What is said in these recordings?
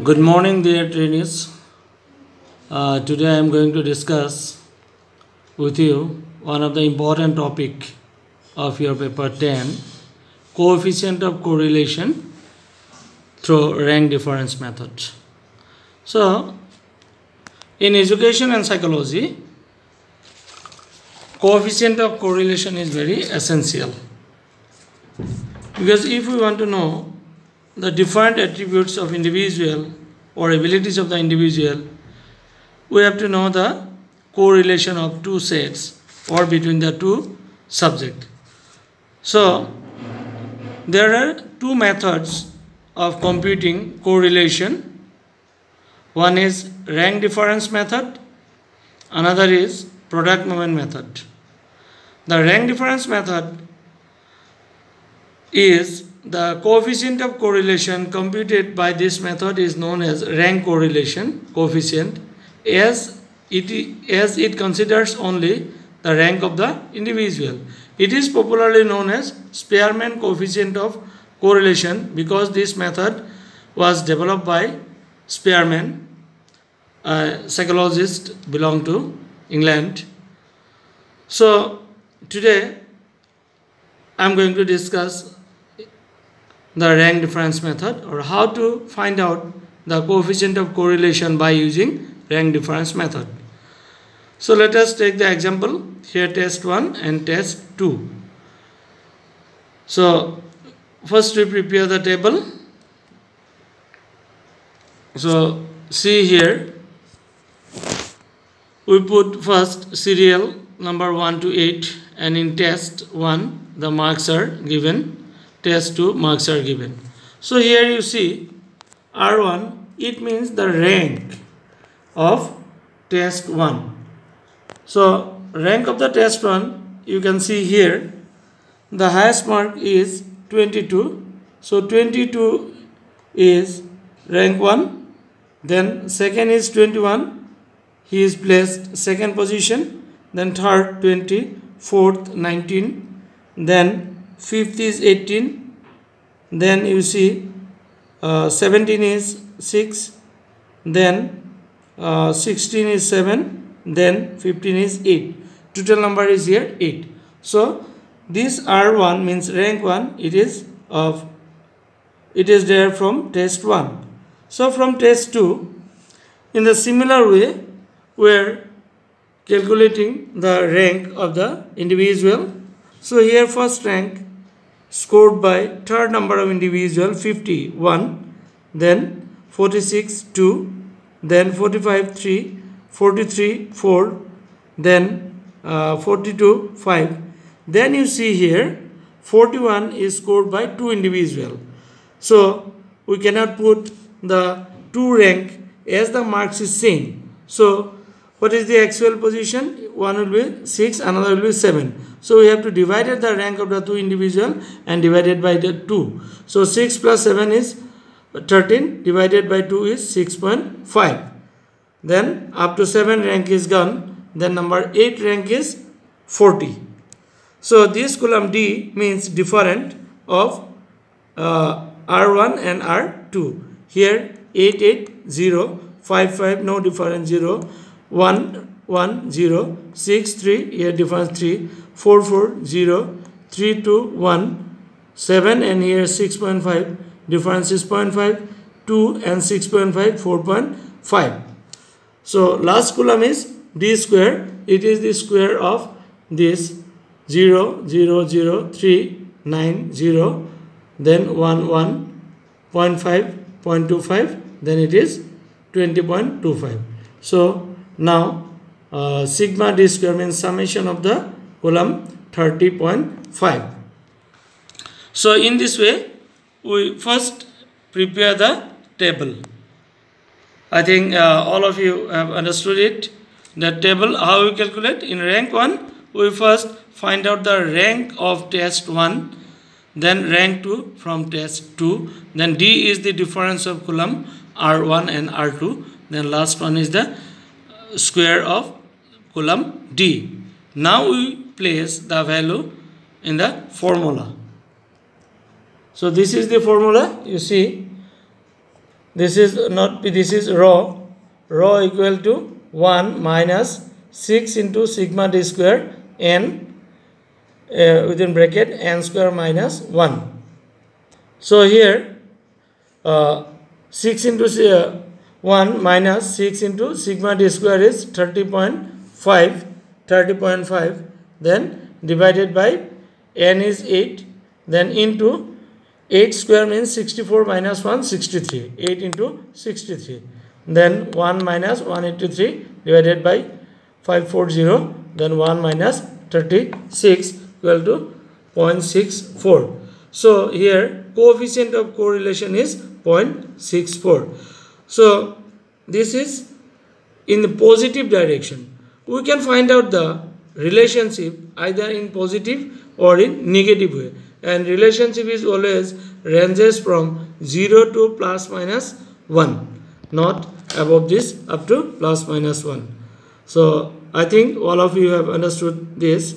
Good morning, dear trainees. Uh, today I am going to discuss with you one of the important topic of your paper 10 coefficient of correlation through rank difference method. So, in education and psychology, coefficient of correlation is very essential because if we want to know the different attributes of individual or abilities of the individual we have to know the correlation of two sets or between the two subject so there are two methods of computing correlation. One is rank difference method another is product moment method. The rank difference method is the coefficient of correlation computed by this method is known as rank correlation coefficient as it, as it considers only the rank of the individual. It is popularly known as Spearman coefficient of correlation because this method was developed by Spearman, a psychologist belong to England. So today I am going to discuss the rank difference method or how to find out the coefficient of correlation by using rank difference method. So let us take the example here test 1 and test 2. So first we prepare the table. So see here we put first serial number 1 to 8 and in test 1 the marks are given test 2 marks are given. So here you see R1 it means the rank of test 1. So rank of the test 1 you can see here the highest mark is 22. So 22 is rank 1 then second is 21 he is placed second position then third 20 fourth 19 then fifth is 18 then you see uh, 17 is 6 then uh, 16 is 7 then 15 is 8 total number is here 8 so this r1 means rank 1 it is of it is there from test 1 so from test 2 in the similar way we are calculating the rank of the individual. So here first rank scored by third number of individual 51 then 46 2 then 45 3 43 4 then uh, 42 5 then you see here 41 is scored by two individual. So we cannot put the two rank as the marks is same so what is the actual position? One will be 6 another will be 7 so we have to divide the rank of the two individual and divided by the 2 so 6 plus 7 is 13 divided by 2 is 6.5 then up to 7 rank is gone. Then number 8 rank is 40 so this column D means different of uh, R1 and R2 here 8 8 0 5 5 no difference 0 1 1 0 6 3 here difference 3 4 4 0 3 2 1 7 and here 6.5 difference is 0.5 2 and 6.5 4.5 so last column is d square it is the square of this 0 0 0 3 9 0 then 1 1 0.5 0.25 then it is 20.25 so now, uh, sigma d square means summation of the column 30.5. So, in this way, we first prepare the table. I think uh, all of you have understood it. The table, how we calculate? In rank 1, we first find out the rank of test 1, then rank 2 from test 2, then D is the difference of column R1 and R2, then last one is the square of column D. Now we place the value in the formula. So this is the formula you see. This is not this is rho. Rho equal to 1 minus 6 into sigma d square n uh, within bracket n square minus 1 so here uh, 6 into uh, 1 minus 6 into sigma d square is 30.5 30.5 then divided by n is 8 then into 8 square means 64 minus 1 63 8 into 63 then 1 minus 183 divided by 540 then 1 minus 36 equal to 0.64 so here coefficient of correlation is 0.64 so this is in the positive direction. We can find out the relationship either in positive or in negative way. And relationship is always ranges from 0 to plus minus 1 not above this up to plus minus 1 so i think all of you have understood this.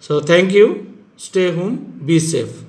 So thank you. Stay home. Be safe